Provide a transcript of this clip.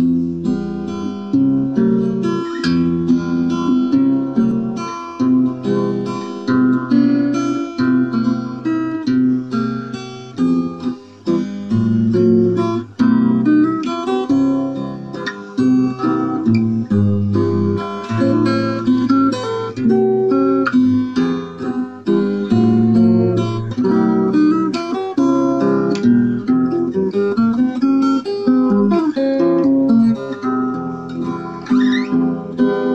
you Música